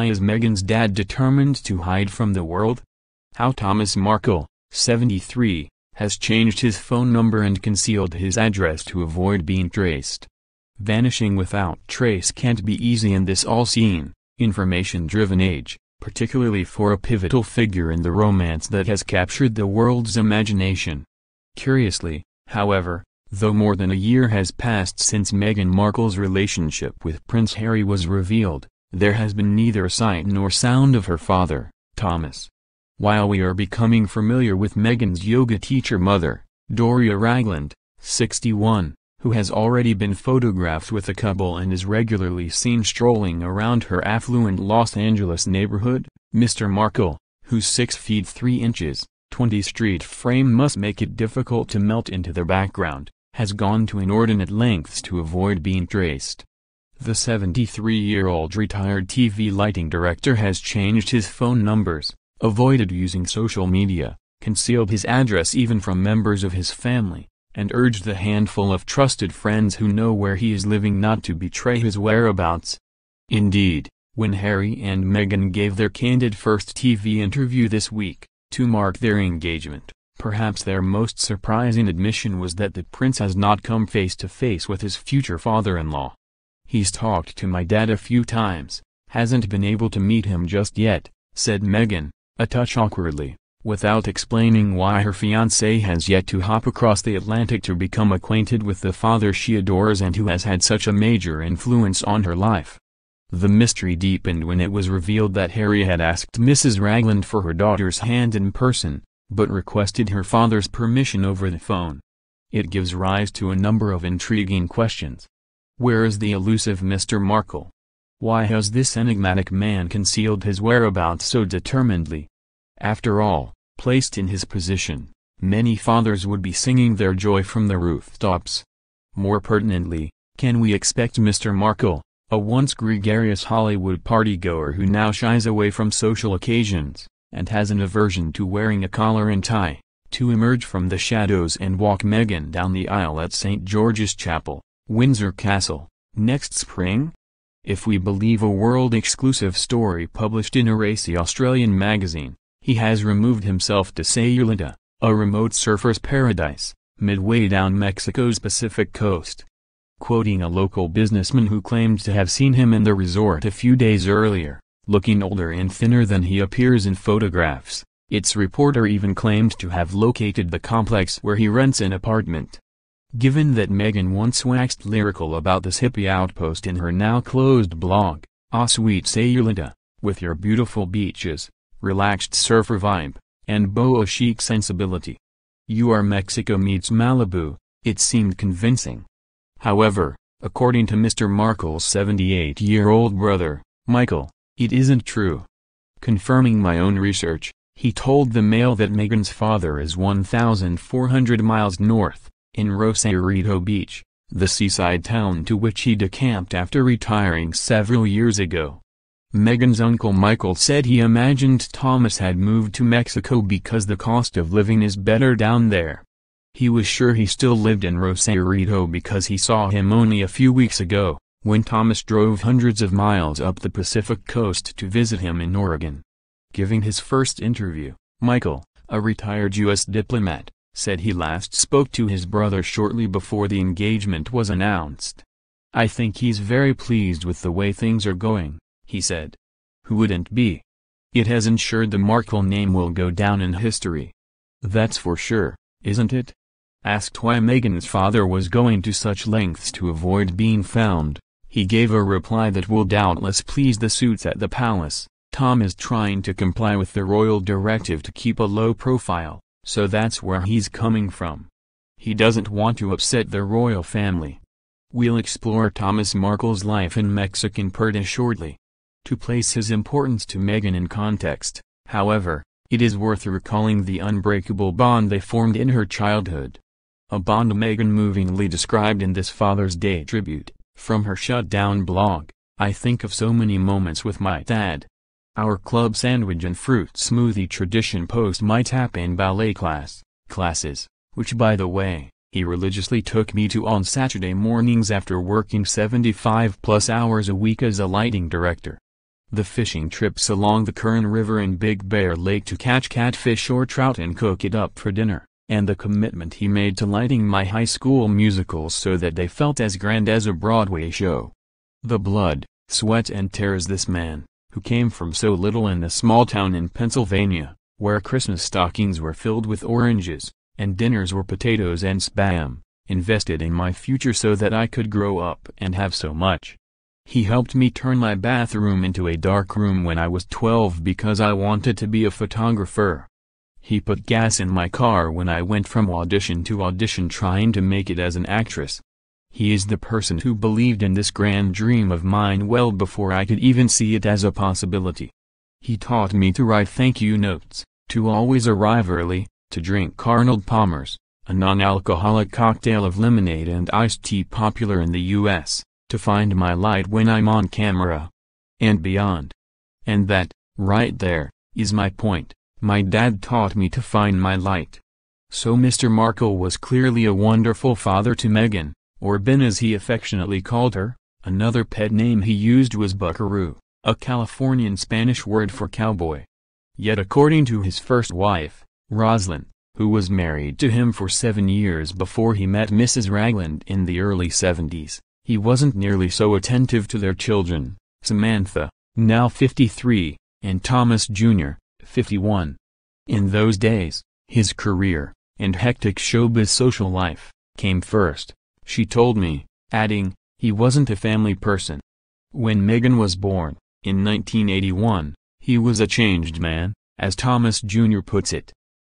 why is Meghan's dad determined to hide from the world? How Thomas Markle, 73, has changed his phone number and concealed his address to avoid being traced. Vanishing without trace can't be easy in this all-seeing, information-driven age, particularly for a pivotal figure in the romance that has captured the world's imagination. Curiously, however, though more than a year has passed since Meghan Markle's relationship with Prince Harry was revealed, there has been neither sight nor sound of her father, Thomas. While we are becoming familiar with Meghan's yoga teacher mother, Doria Ragland, 61, who has already been photographed with a couple and is regularly seen strolling around her affluent Los Angeles neighborhood, Mr. Markle, whose 6 feet 3 inches, 20 street frame must make it difficult to melt into the background, has gone to inordinate lengths to avoid being traced. The 73-year-old retired TV lighting director has changed his phone numbers, avoided using social media, concealed his address even from members of his family, and urged the handful of trusted friends who know where he is living not to betray his whereabouts. Indeed, when Harry and Meghan gave their candid first TV interview this week, to mark their engagement, perhaps their most surprising admission was that the prince has not come face to face with his future father-in-law. He's talked to my dad a few times, hasn't been able to meet him just yet, said Meghan, a touch awkwardly without explaining why her fiancé has yet to hop across the Atlantic to become acquainted with the father she adores and who has had such a major influence on her life. The mystery deepened when it was revealed that Harry had asked Mrs. Ragland for her daughter's hand in person, but requested her father's permission over the phone. It gives rise to a number of intriguing questions. Where is the elusive Mr. Markle? Why has this enigmatic man concealed his whereabouts so determinedly? After all, placed in his position, many fathers would be singing their joy from the rooftops. More pertinently, can we expect Mr. Markle, a once gregarious Hollywood partygoer who now shies away from social occasions, and has an aversion to wearing a collar and tie, to emerge from the shadows and walk Meghan down the aisle at St. George's Chapel, Windsor Castle, next spring? If we believe a world-exclusive story published in a racy Australian magazine, he has removed himself to Sayulita, a remote surfer's paradise, midway down Mexico's Pacific coast. Quoting a local businessman who claimed to have seen him in the resort a few days earlier, looking older and thinner than he appears in photographs, its reporter even claimed to have located the complex where he rents an apartment. Given that Meghan once waxed lyrical about this hippie outpost in her now closed blog, Ah Sweet Sayulita, with your beautiful beaches, relaxed surfer vibe, and boho chic sensibility. You are Mexico meets Malibu, it seemed convincing. However, according to Mr. Markle's 78-year-old brother, Michael, it isn't true. Confirming my own research, he told the Mail that Meghan's father is 1,400 miles north, in Rosarito Beach, the seaside town to which he decamped after retiring several years ago. Meghan's uncle Michael said he imagined Thomas had moved to Mexico because the cost of living is better down there. He was sure he still lived in Rosarito because he saw him only a few weeks ago, when Thomas drove hundreds of miles up the Pacific coast to visit him in Oregon. Giving his first interview, Michael, a retired U.S. diplomat, said he last spoke to his brother shortly before the engagement was announced. I think he's very pleased with the way things are going he said. Who wouldn't be? It has ensured the Markle name will go down in history. That's for sure, isn't it? Asked why Meghan's father was going to such lengths to avoid being found, he gave a reply that will doubtless please the suits at the palace. Tom is trying to comply with the royal directive to keep a low profile, so that's where he's coming from. He doesn't want to upset the royal family. We'll explore Thomas Markle's life in Mexican purdah shortly. To place his importance to Meghan in context, however, it is worth recalling the unbreakable bond they formed in her childhood. A bond Meghan movingly described in this Father's Day tribute, from her shut-down blog, I think of so many moments with my dad. Our club sandwich and fruit smoothie tradition post my tap in ballet class, classes, which by the way, he religiously took me to on Saturday mornings after working 75 plus hours a week as a lighting director. the fishing trips along the Kern River and Big Bear Lake to catch catfish or trout and cook it up for dinner, and the commitment he made to lighting my high school musicals so that they felt as grand as a Broadway show. The blood, sweat and tears this man, who came from so little in a small town in Pennsylvania, where Christmas stockings were filled with oranges, and dinners were potatoes and spam, invested in my future so that I could grow up and have so much. He helped me turn my bathroom into a dark room when I was 12 because I wanted to be a photographer. He put gas in my car when I went from audition to audition trying to make it as an actress. He is the person who believed in this grand dream of mine well before I could even see it as a possibility. He taught me to write thank you notes, to always arrive early, to drink Arnold Palmer's, a non-alcoholic cocktail of lemonade and iced tea popular in the U.S., to find my light when I'm on camera. And beyond. And that, right there, is my point, my dad taught me to find my light. So Mr. Markle was clearly a wonderful father to Meghan, or Bean as he affectionately called her, another pet name he used was Buckaroo, a Californian Spanish word for cowboy. Yet according to his first wife, Roslyn, who was married to him for seven years before he met Mrs. Ragland in the early 70s, he wasn't nearly so attentive to their children, Samantha, now 53, and Thomas Jr., 51. In those days, his career, and hectic showbiz social life, came first, she told me, adding, he wasn't a family person. When Meghan was born, in 1981, he was a changed man, as Thomas Jr. puts it.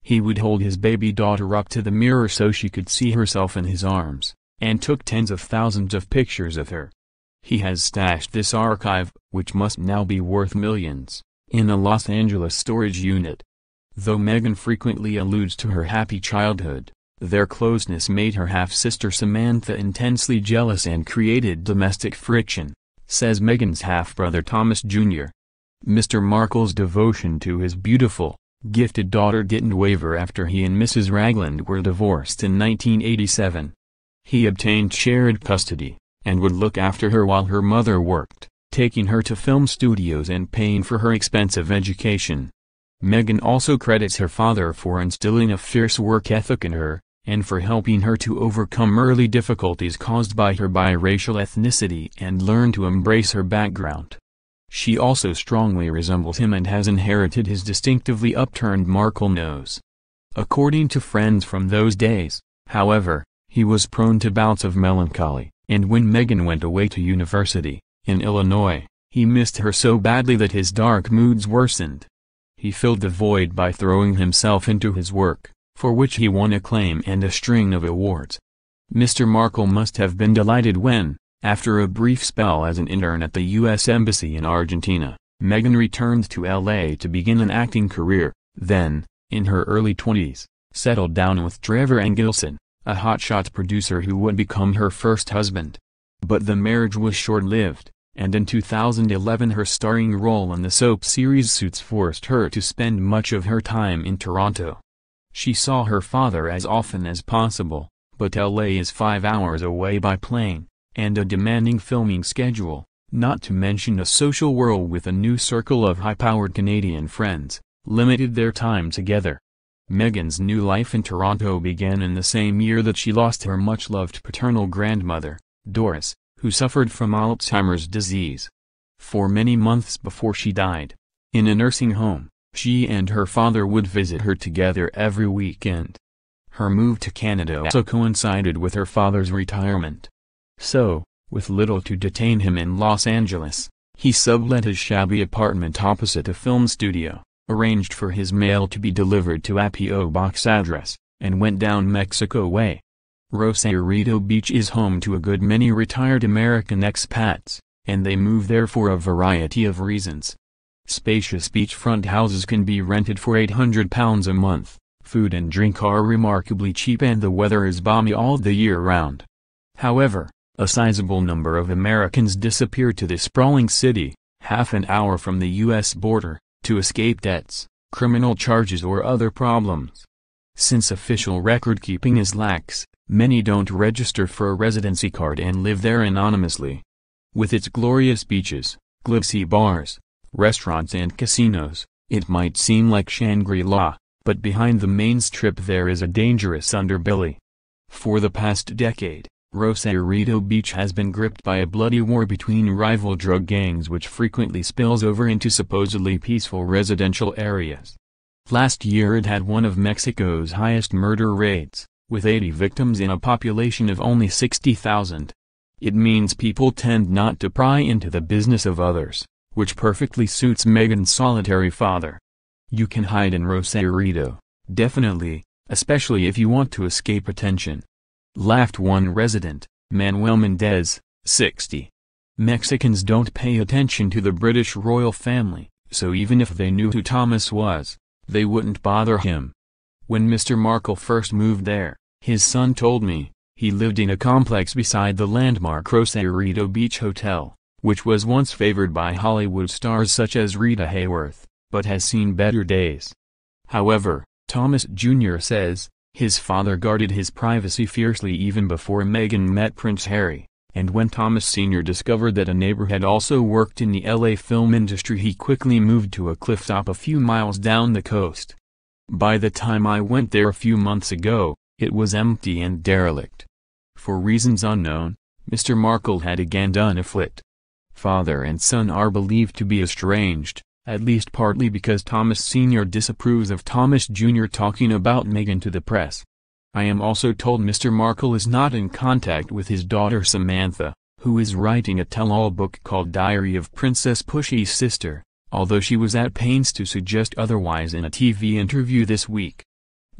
He would hold his baby daughter up to the mirror so she could see herself in his arms and took tens of thousands of pictures of her. He has stashed this archive, which must now be worth millions, in a Los Angeles storage unit. Though Meghan frequently alludes to her happy childhood, their closeness made her half-sister Samantha intensely jealous and created domestic friction, says Meghan's half-brother Thomas Jr. Mr. Markle's devotion to his beautiful, gifted daughter didn't waver after he and Mrs. Ragland were divorced in 1987. He obtained shared custody, and would look after her while her mother worked, taking her to film studios and paying for her expensive education. Meghan also credits her father for instilling a fierce work ethic in her, and for helping her to overcome early difficulties caused by her biracial ethnicity and learn to embrace her background. She also strongly resembles him and has inherited his distinctively upturned Markle nose. According to friends from those days, however, he was prone to bouts of melancholy, and when Meghan went away to university, in Illinois, he missed her so badly that his dark moods worsened. He filled the void by throwing himself into his work, for which he won acclaim and a string of awards. Mr. Markle must have been delighted when, after a brief spell as an intern at the U.S. Embassy in Argentina, Meghan returned to L.A. to begin an acting career, then, in her early 20s, settled down with Trevor Engelson, a hotshot producer who would become her first husband. But the marriage was short-lived, and in 2011 her starring role in the soap series Suits forced her to spend much of her time in Toronto. She saw her father as often as possible, but LA is five hours away by plane, and a demanding filming schedule, not to mention a social whirl with a new circle of high-powered Canadian friends, limited their time together. Meghan's new life in Toronto began in the same year that she lost her much-loved paternal grandmother, Doris, who suffered from Alzheimer's disease. For many months before she died, in a nursing home, she and her father would visit her together every weekend. Her move to Canada also coincided with her father's retirement. So, with little to detain him in Los Angeles, he sublet his shabby apartment opposite a film studio arranged for his mail to be delivered to a P.O. box address, and went down Mexico way. Rosarito Beach is home to a good many retired American expats, and they move there for a variety of reasons. Spacious beachfront houses can be rented for £800 a month, food and drink are remarkably cheap and the weather is balmy all the year round. However, a sizable number of Americans disappear to the sprawling city, half an hour from the U.S. border, to escape debts, criminal charges or other problems. Since official record-keeping is lax, many don't register for a residency card and live there anonymously. With its glorious beaches, glitzy bars, restaurants and casinos, it might seem like Shangri-La, but behind the main strip there is a dangerous underbelly. For the past decade, Rosarito Beach has been gripped by a bloody war between rival drug gangs which frequently spills over into supposedly peaceful residential areas. Last year it had one of Mexico's highest murder rates, with 80 victims in a population of only 60,000. It means people tend not to pry into the business of others, which perfectly suits Meghan's solitary father. You can hide in Rosarito, definitely, especially if you want to escape attention. Laughed one resident, Manuel Mendez, 60. Mexicans don't pay attention to the British royal family, so even if they knew who Thomas was, they wouldn't bother him. When Mr. Markle first moved there, his son told me, he lived in a complex beside the landmark Rosarito Beach Hotel, which was once favored by Hollywood stars such as Rita Hayworth, but has seen better days. However, Thomas Jr. says, his father guarded his privacy fiercely even before Meghan met Prince Harry, and when Thomas Sr. discovered that a neighbor had also worked in the LA film industry he quickly moved to a clifftop a few miles down the coast. By the time I went there a few months ago, it was empty and derelict. For reasons unknown, Mr. Markle had again done a flit. Father and son are believed to be estranged, at least partly because Thomas Sr. disapproves of Thomas Jr. talking about Meghan to the press. I am also told Mr. Markle is not in contact with his daughter Samantha, who is writing a tell-all book called Diary of Princess Pushy's Sister, although she was at pains to suggest otherwise in a TV interview this week.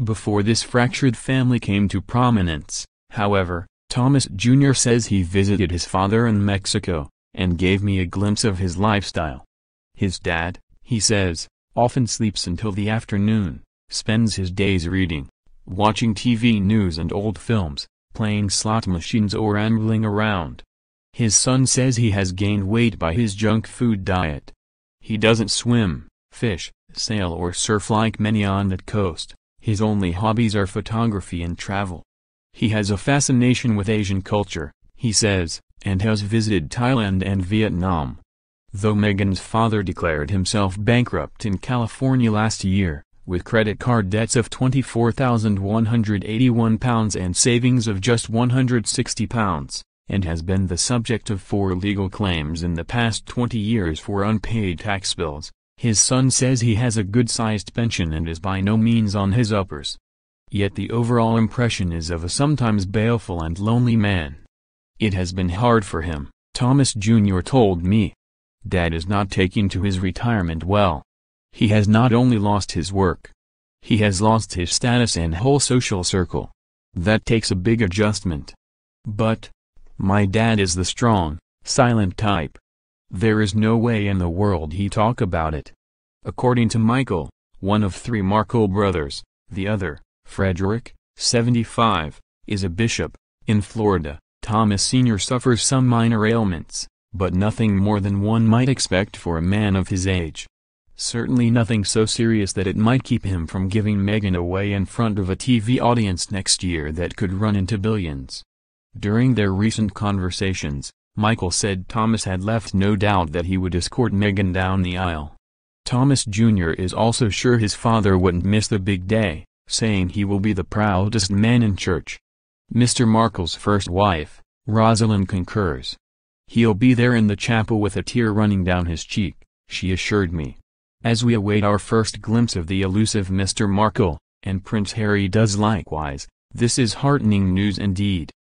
Before this fractured family came to prominence, however, Thomas Jr. says he visited his father in Mexico, and gave me a glimpse of his lifestyle. His dad, he says, often sleeps until the afternoon, spends his days reading, watching TV news and old films, playing slot machines or ambling around. His son says he has gained weight by his junk food diet. He doesn't swim, fish, sail or surf like many on that coast, his only hobbies are photography and travel. He has a fascination with Asian culture, he says, and has visited Thailand and Vietnam. Though Meghan's father declared himself bankrupt in California last year, with credit card debts of £24,181 and savings of just £160, and has been the subject of four legal claims in the past 20 years for unpaid tax bills, his son says he has a good-sized pension and is by no means on his uppers. Yet the overall impression is of a sometimes baleful and lonely man. It has been hard for him, Thomas Jr. told me. Dad is not taking to his retirement well. He has not only lost his work. He has lost his status and whole social circle. That takes a big adjustment. But, my dad is the strong, silent type. There is no way in the world he talk about it. According to Michael, one of three Markle brothers, the other, Frederick, 75, is a bishop. In Florida, Thomas Sr. suffers some minor ailments but nothing more than one might expect for a man of his age. Certainly nothing so serious that it might keep him from giving Meghan away in front of a TV audience next year that could run into billions. During their recent conversations, Michael said Thomas had left no doubt that he would escort Meghan down the aisle. Thomas Jr. is also sure his father wouldn't miss the big day, saying he will be the proudest man in church. Mr. Markle's first wife, Rosalind concurs. He'll be there in the chapel with a tear running down his cheek, she assured me. As we await our first glimpse of the elusive Mr. Markle, and Prince Harry does likewise, this is heartening news indeed.